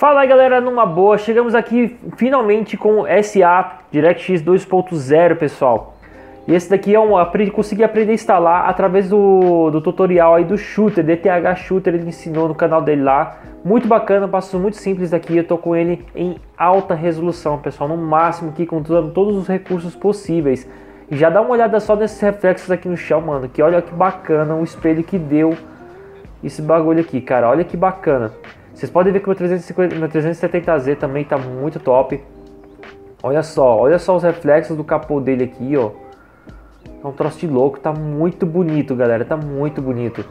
Fala galera, numa boa, chegamos aqui finalmente com o SA DirectX 2.0 pessoal e esse daqui é um, consegui aprender a instalar através do, do tutorial aí do Shooter, DTH Shooter, ele ensinou no canal dele lá. Muito bacana, passo muito simples aqui, eu tô com ele em alta resolução, pessoal, no máximo aqui com todos os recursos possíveis. E já dá uma olhada só nesses reflexos aqui no chão, mano, que olha que bacana o espelho que deu esse bagulho aqui, cara, olha que bacana. Vocês podem ver que o meu, 350, meu 370Z também tá muito top. Olha só, olha só os reflexos do capô dele aqui, ó. É um troço de louco, tá muito bonito, galera, tá muito bonito.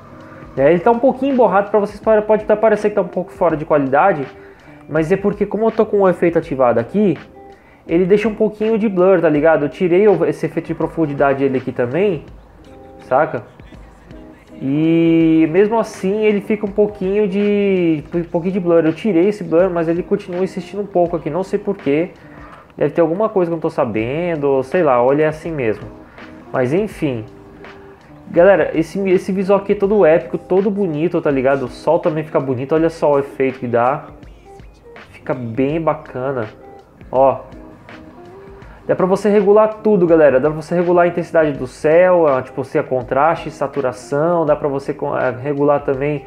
É, ele tá um pouquinho emborrado para vocês, pode até parecer que tá um pouco fora de qualidade, mas é porque como eu tô com o efeito ativado aqui, ele deixa um pouquinho de blur, tá ligado? Eu tirei esse efeito de profundidade dele aqui também, saca? E mesmo assim ele fica um pouquinho de um pouquinho de blur. Eu tirei esse blur, mas ele continua insistindo um pouco aqui, não sei porquê. Deve ter alguma coisa que eu não tô sabendo, sei lá, olha é assim mesmo. Mas enfim. Galera, esse, esse visual aqui é todo épico, todo bonito, tá ligado? O sol também fica bonito, olha só o efeito que dá. Fica bem bacana. Ó. Dá pra você regular tudo, galera. Dá pra você regular a intensidade do céu, tipo, se a contraste, saturação. Dá pra você regular também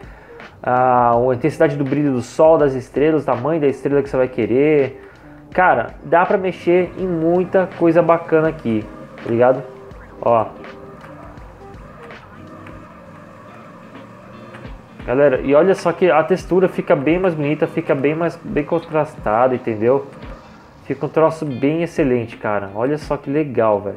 a, a intensidade do brilho do sol, das estrelas, o tamanho da estrela que você vai querer. Cara, dá pra mexer em muita coisa bacana aqui, tá ligado? Ó. Galera, e olha só que a textura fica bem mais bonita, fica bem mais bem contrastada, entendeu? Fica um troço bem excelente, cara. Olha só que legal, velho.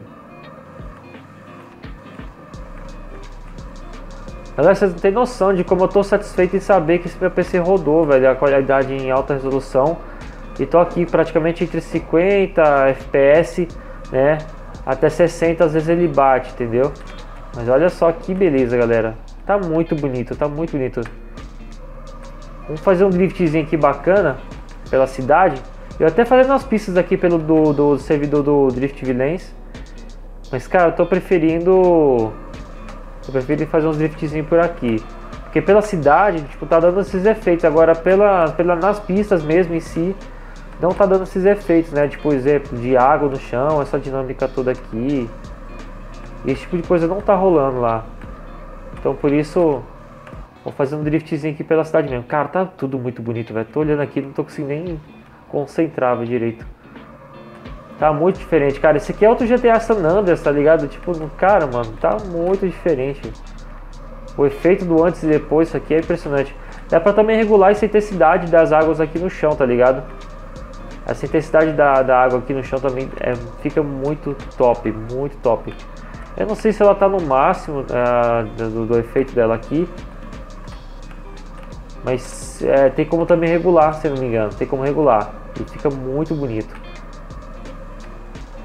Galera, vocês não têm noção de como eu tô satisfeito em saber que esse meu PC rodou, velho, a qualidade em alta resolução. E tô aqui praticamente entre 50 FPS, né? até 60 às vezes ele bate, entendeu? Mas olha só que beleza, galera. Tá muito bonito, tá muito bonito. Vamos fazer um driftzinho aqui bacana pela cidade. Eu até falei nas pistas aqui pelo do, do servidor do Drift Villains. Mas cara, eu tô preferindo. Eu prefiro fazer uns driftzinhos por aqui. Porque pela cidade, tipo, tá dando esses efeitos. Agora pela, pela, nas pistas mesmo em si, não tá dando esses efeitos, né? Tipo, exemplo, de água no chão, essa dinâmica toda aqui. Esse tipo de coisa não tá rolando lá. Então por isso, vou fazer um driftzinho aqui pela cidade mesmo. Cara, tá tudo muito bonito, velho. Tô olhando aqui, não tô conseguindo nem concentrar véio, direito. Tá muito diferente, cara. Esse aqui é outro GTA San Andreas, tá ligado? Tipo, cara, mano, tá muito diferente. O efeito do antes e depois, isso aqui é impressionante. Dá pra também regular essa intensidade das águas aqui no chão, tá ligado? Essa intensidade da, da água aqui no chão também é, fica muito top, muito top. Eu não sei se ela está no máximo uh, do, do, efeito dela aqui. Mas é, tem como também regular, se não me engano. Tem como regular. E fica muito bonito.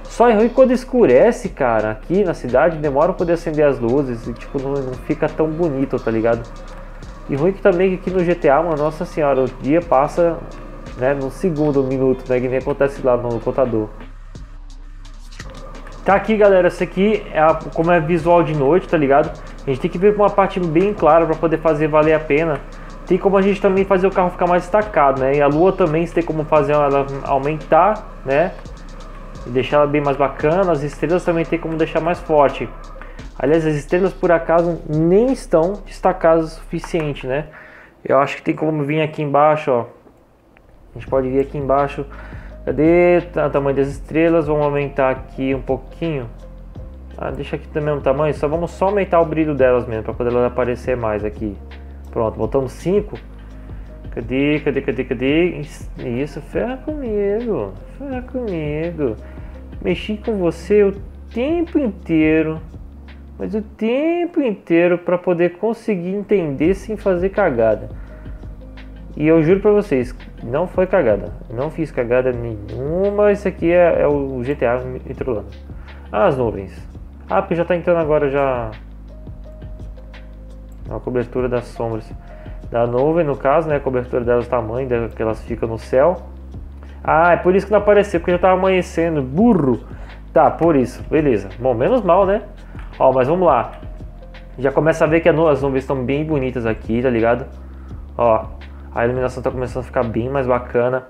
Só é ruim quando escurece, cara. Aqui na cidade demora poder acender as luzes. E tipo, não, não fica tão bonito, tá ligado? E ruim que também aqui no GTA, mano, nossa senhora, o dia passa né, no segundo minuto, né, que nem acontece lá no contador. Tá aqui, galera, esse aqui é a, como é visual de noite, tá ligado? A gente tem que ver com uma parte bem clara para poder fazer valer a pena. Tem como a gente também fazer o carro ficar mais destacado, né? E a lua também tem como fazer ela aumentar, né? E deixar ela bem mais bacana. As estrelas também tem como deixar mais forte. Aliás, as estrelas por acaso nem estão destacadas o suficiente, né? Eu acho que tem como vir aqui embaixo, ó a gente pode vir aqui embaixo. Cadê o tamanho das estrelas? Vamos aumentar aqui um pouquinho. Ah, deixa aqui do mesmo tamanho. Só vamos só aumentar o brilho delas mesmo para poder aparecer mais aqui. Pronto, botamos 5. Cadê, cadê, cadê, cadê? Isso, ferra comigo. Ferra comigo. Mexi com você o tempo inteiro. Mas o tempo inteiro para poder conseguir entender sem fazer cagada. E eu juro pra vocês, não foi cagada. Não fiz cagada nenhuma. Isso aqui é, é o GTA me trolando. Ah, as nuvens. Ah, porque já tá entrando agora já. A cobertura das sombras. Da nuvem, no caso, né? A cobertura delas, o tamanho que elas ficam no céu. Ah, é por isso que não apareceu, porque já tava amanhecendo. Burro! Tá, por isso. Beleza. Bom, menos mal, né? Ó, mas vamos lá. Já começa a ver que as nuvens estão bem bonitas aqui, tá ligado? Ó, A iluminação tá começando a ficar bem mais bacana.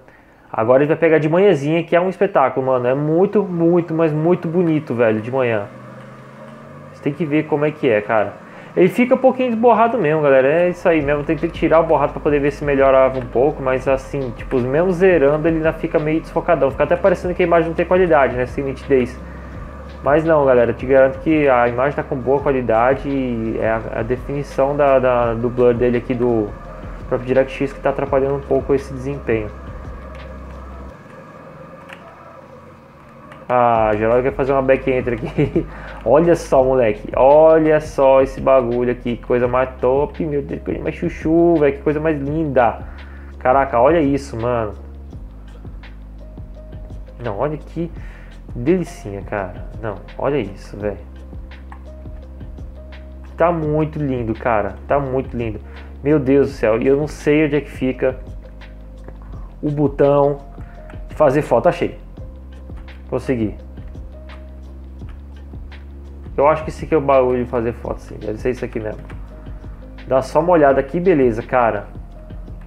Agora ele vai pegar de manhãzinha, que é um espetáculo, mano. É muito, muito, mas muito bonito, velho, de manhã. Você tem que ver como é que é, cara. Ele fica um pouquinho desborrado mesmo, galera. É isso aí mesmo. Tem que tirar o borrado para poder ver se melhorava um pouco. Mas assim, tipo, mesmo zerando, ele ainda fica meio desfocadão. Fica até parecendo que a imagem não tem qualidade, né? Sem nitidez. Mas não, galera. Te garanto que a imagem está com boa qualidade. E é a, a definição da, da, do blur dele aqui do próprio DirectX que está atrapalhando um pouco esse desempenho. Ah, Geraldo quer fazer uma back entry aqui. Olha só, moleque. Olha só esse bagulho aqui. Que coisa mais top, meu Deus. Que coisa mais chuchu, velho. Que coisa mais linda. Caraca, olha isso, mano. Não, olha que delicinha, cara. Não, olha isso, velho. Tá muito lindo, cara. Tá muito lindo. Meu Deus do céu. E eu não sei onde é que fica o botão de fazer foto. Achei. Consegui. Eu acho que esse aqui é o bagulho de fazer foto, sim. Deve ser isso aqui mesmo. Dá só uma olhada aqui, beleza, cara.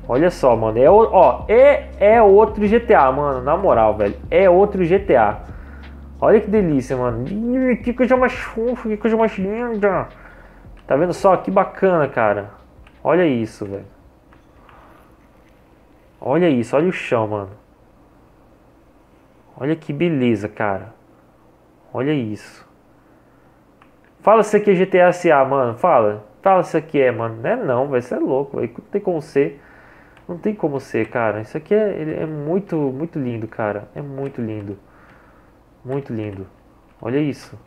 Olha só, mano. É, ó, é, é outro GTA, mano. Na moral, velho. É outro GTA. Olha que delícia, mano. Que coisa mais fofa, que coisa mais linda. Tá vendo só? Que bacana, cara. Olha isso, velho. Olha isso, olha o chão, mano. Olha que beleza, cara. Olha isso. Fala se aqui é GTA SA, mano. Fala. Fala se aqui é, mano. Não é não, vai ser é louco, véio. Não tem como ser. Não tem como ser, cara. Isso aqui é, é muito, muito lindo, cara. É muito lindo. Muito lindo. Olha isso.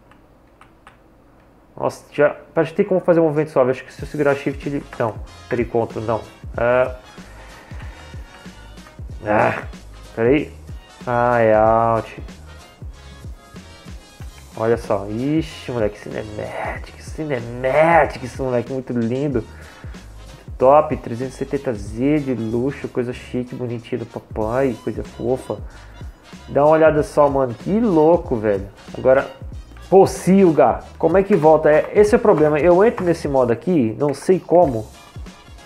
Nossa, já. Parece que tem como fazer um movimento suave. Acho que se eu segurar Shift ele. Não, contra, não. Ah. Ah. Peraí. Ah, é alt. Olha só. Ixi, moleque, Cinematic. Cinematic, esse moleque muito lindo. Top, 370Z de luxo, coisa chique, bonitinha do papai, coisa fofa. Dá uma olhada só, mano. Que louco, velho. Agora, Pocilga. Como é que volta? É, esse é o problema. Eu entro nesse modo aqui, não sei como.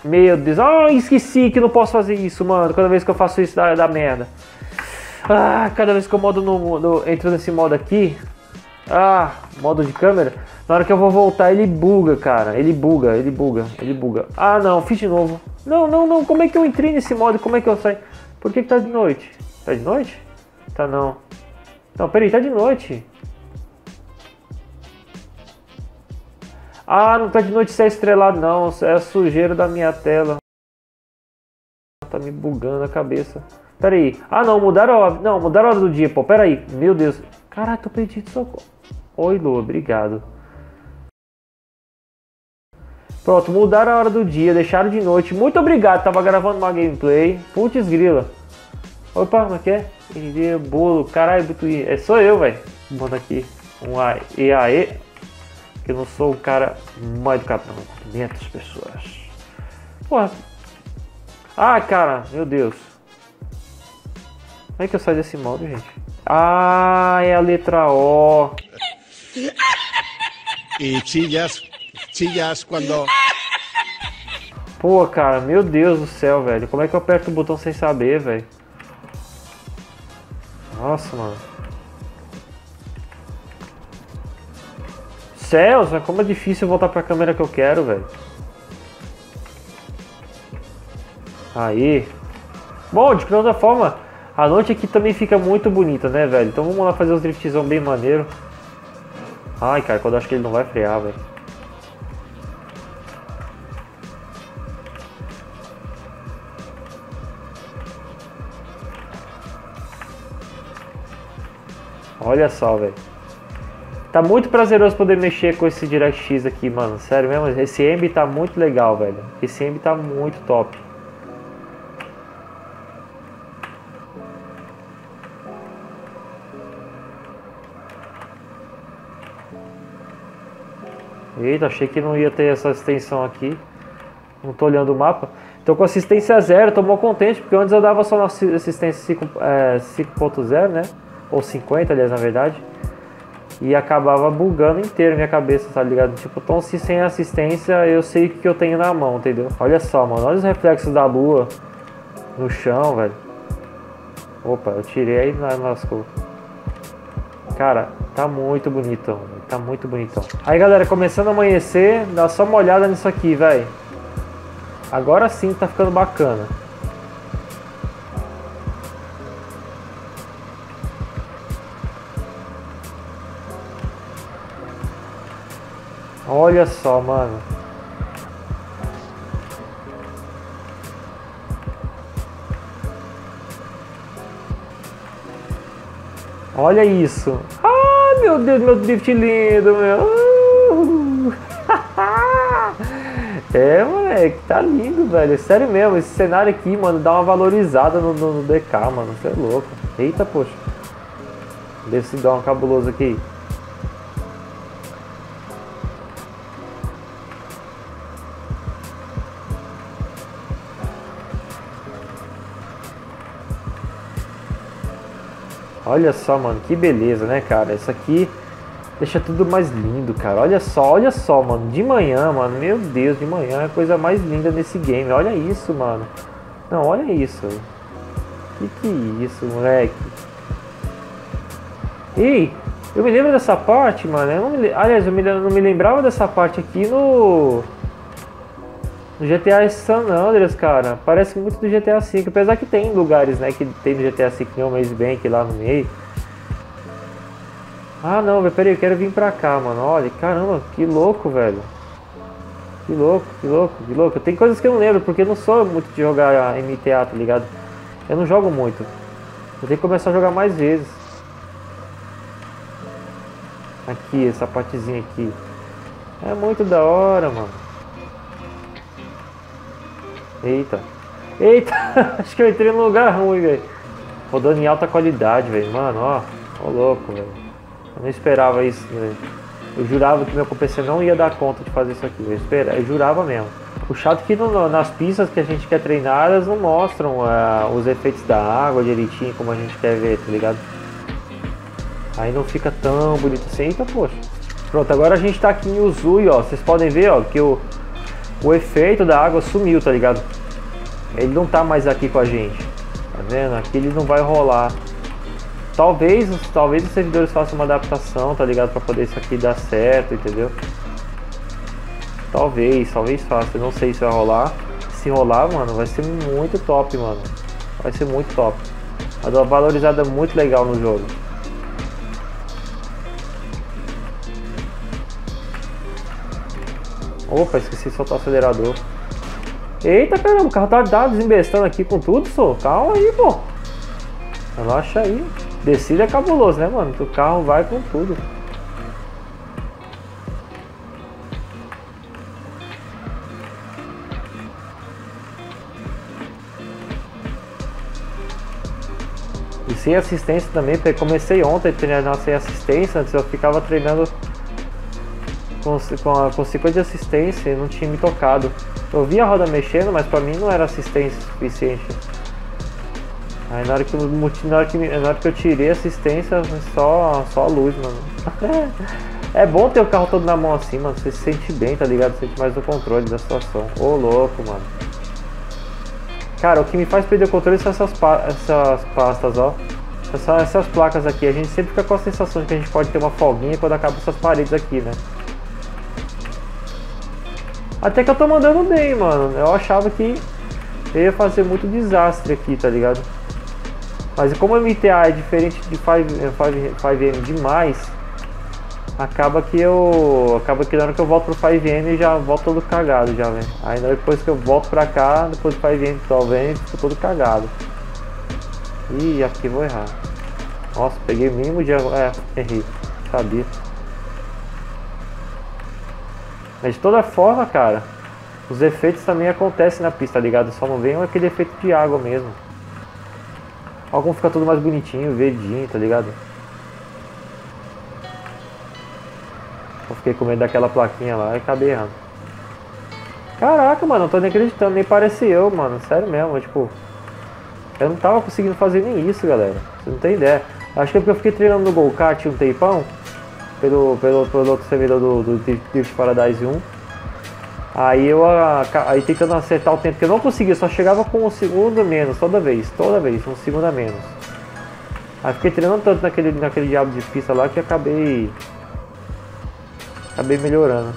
Meu Deus. Ah, esqueci que não posso fazer isso, mano. Cada vez que eu faço isso dá, dá merda. Ah, cada vez que eu modo no, no, entro nesse modo aqui, ah, modo de câmera, na hora que eu vou voltar ele buga, cara. Ele buga, ele buga, ele buga. Ah, não, fiz de novo. Não, não, não, como é que eu entrei nesse modo? Como é que eu saio? Por que, que tá de noite? Tá de noite? Tá não. Não, peraí, tá de noite. Ah, não tá de noite se é estrelado não, é a sujeira da minha tela. Tá me bugando a cabeça. Pera aí. Ah, não, mudaram a hora. Não, mudaram a hora do dia, pô. Pera aí. Meu Deus. Caralho, tô perdido. Socorro. Oi, Lu. Obrigado. Pronto, mudaram a hora do dia, deixaram de noite. Muito obrigado, tava gravando uma gameplay. Putz grila. Opa, como é que é? Bolo, caralho, é sou eu, velho. Bota aqui um EAE. Que eu não sou um cara mal educado, não. Cumprimento as pessoas. Porra. Ah, cara, meu Deus. Como é que eu saio desse modo, gente? Ah, é a letra O. E chillas, chillas quando. Pô, cara, meu Deus do céu, velho. Como é que eu aperto o botão sem saber, velho? Nossa, mano. Céus, como é difícil voltar pra câmera que eu quero, velho. Aí. Bom, de toda forma, a noite aqui também fica muito bonita, né, velho? Então vamos lá fazer os driftzão bem maneiro. Ai, cara, quando eu acho que ele não vai frear, velho. Olha só, velho. Tá muito prazeroso poder mexer com esse DirectX aqui, mano. Sério mesmo, esse Embi tá muito legal, velho. Esse Embi tá muito top. Eita, achei que não ia ter essa extensão aqui. Não tô olhando o mapa. Então com assistência zero, tô mó contente, porque antes eu dava só na assistência 5.0, é, né? Ou 50, aliás, na verdade. E acabava bugando inteiro minha cabeça, tá ligado? Tipo, então se sem assistência eu sei o que eu tenho na mão, entendeu? Olha só, mano, olha os reflexos da lua. no chão, velho. Opa, eu tirei aí na lascou. Cara, tá muito bonitão, véio. tá muito bonitão. Aí galera, começando a amanhecer, dá só uma olhada nisso aqui, velho. Agora sim tá ficando bacana. Olha só, mano. Olha isso. Ah, meu Deus, meu drift lindo, meu. é, moleque, tá lindo, velho. Sério mesmo, esse cenário aqui, mano, dá uma valorizada no, no, no DK, mano. Você é louco. Eita, poxa. Deve se dar um cabuloso aqui. Olha só, mano, que beleza, né, cara? Isso aqui deixa tudo mais lindo, cara. Olha só, olha só, mano. De manhã, mano, meu Deus, de manhã é a coisa mais linda desse game. Olha isso, mano. Não, olha isso. Que que é isso, moleque? Ei, eu me lembro dessa parte, mano. Eu não me, aliás, eu me, não me lembrava dessa parte aqui no no GTA San Andreas, cara, parece muito do GTA V, apesar que tem lugares, né, que tem no GTA V, tem o Maze Bank lá no meio. Ah, não, velho, peraí, eu quero vir pra cá, mano, olha, caramba, que louco, velho. Que louco, que louco, que louco. Tem coisas que eu não lembro, porque eu não sou muito de jogar MTA, tá ligado? Eu não jogo muito. Eu tenho que começar a jogar mais vezes. Aqui, essa partezinha aqui. É muito da hora, mano. Eita. Eita, acho que eu entrei num lugar ruim, velho. Rodando em alta qualidade, velho. Mano, ó. Ó louco, velho. Eu não esperava isso, velho. Eu jurava que meu PC não ia dar conta de fazer isso aqui. Eu, esperava, eu jurava mesmo. O chato é que no, nas pistas que a gente quer treinar, elas não mostram uh, os efeitos da água direitinho como a gente quer ver, tá ligado? Aí não fica tão bonito assim. Eita, poxa. Pronto, agora a gente tá aqui em Uzui, ó. Vocês podem ver, ó, que o, o efeito da água sumiu, tá ligado? Ele não tá mais aqui com a gente. Tá vendo? Aqui ele não vai rolar. Talvez, talvez os servidores façam uma adaptação, tá ligado? Pra poder isso aqui dar certo, entendeu? Talvez, talvez faça. Eu não sei se vai rolar. Se rolar, mano, vai ser muito top, mano. Vai ser muito top. Uma valorizada muito legal no jogo. Opa, esqueci de soltar o acelerador. Eita caramba, o carro tá, tá desembestando aqui com tudo, só. Calma aí, pô. Relaxa aí. Descida é cabuloso, né, mano? O carro vai com tudo. E sem assistência também, porque comecei ontem a treinar sem assistência, antes eu ficava treinando com, com, a, com 50 de assistência e não tinha me tocado. Eu vi a roda mexendo, mas pra mim não era assistência suficiente. Aí na hora que, na hora que, na hora que eu tirei a assistência, só, só a luz, mano. é bom ter o carro todo na mão assim, mano. Você se sente bem, tá ligado? Você sente mais o controle da situação. Ô louco, mano. Cara, o que me faz perder o controle são essas, pa essas pastas, ó. Essas placas aqui. A gente sempre fica com a sensação de que a gente pode ter uma folguinha quando acaba essas paredes aqui, né? Até que eu tô mandando bem, mano. Eu achava que eu ia fazer muito desastre aqui, tá ligado? Mas como o MTA é diferente de 5M demais, acaba que eu. Acaba que na hora que eu volto pro 5M já volto todo cagado já, velho. Aí depois que eu volto pra cá, depois do 5M talvez, fico todo cagado. Ih, aqui vou errar. Nossa, peguei o mínimo de. É, errei. Sabia. Mas de toda forma, cara, os efeitos também acontecem na pista, tá ligado? Só não vem aquele efeito de água mesmo. Algum fica tudo mais bonitinho, verdinho, tá ligado? Eu fiquei com medo daquela plaquinha lá e acabei errando. Caraca, mano, não tô nem acreditando, nem parece eu, mano. Sério mesmo, tipo. Eu não tava conseguindo fazer nem isso, galera. Você não tem ideia. Acho que é porque eu fiquei treinando no Go Kart um tempão pelo, pelo, pelo outro servidor do, do Paradise 1. Aí eu aí tentando acertar o tempo que eu não conseguia, só chegava com um segundo menos toda vez, toda vez, um segundo a menos. Aí fiquei treinando tanto naquele, naquele diabo de pista lá que acabei. Acabei melhorando.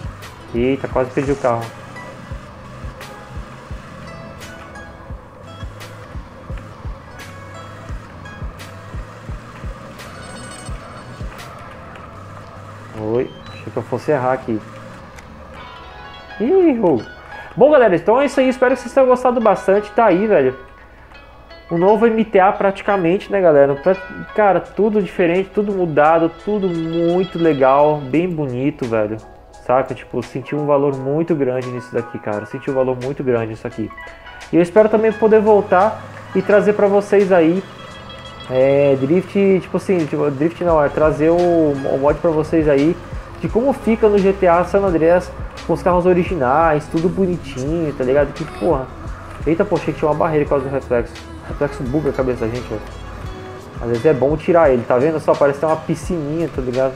Eita, quase perdi o carro. Que eu fosse errar aqui. Ih, Bom, galera, então é isso aí. Espero que vocês tenham gostado bastante. Tá aí, velho. O novo MTA praticamente, né, galera? Cara, tudo diferente, tudo mudado, tudo muito legal, bem bonito, velho. Saca? Tipo, senti um valor muito grande nisso daqui, cara. Senti um valor muito grande nisso aqui. E eu espero também poder voltar e trazer pra vocês aí é, drift, tipo assim, tipo, drift não, é trazer o, o mod pra vocês aí de como fica no GTA San Andreas com os carros originais, tudo bonitinho, tá ligado? Que porra. Eita, poxa, tinha uma barreira por causa do reflexo. O reflexo buga a cabeça da gente, velho. Às vezes é bom tirar ele, tá vendo só? Parece ter uma piscininha, tá ligado?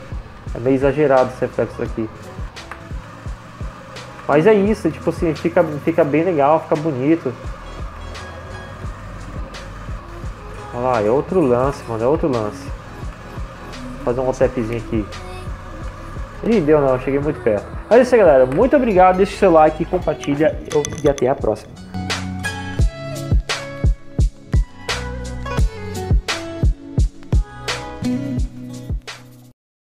É meio exagerado esse reflexo aqui. Mas é isso, tipo assim, fica, fica bem legal, fica bonito. Olha lá, é outro lance, mano, é outro lance. Vou fazer um tapzinho aqui. Ih, deu não, cheguei muito perto. Mas é isso aí, galera. Muito obrigado, deixa o seu like, compartilha e até a próxima.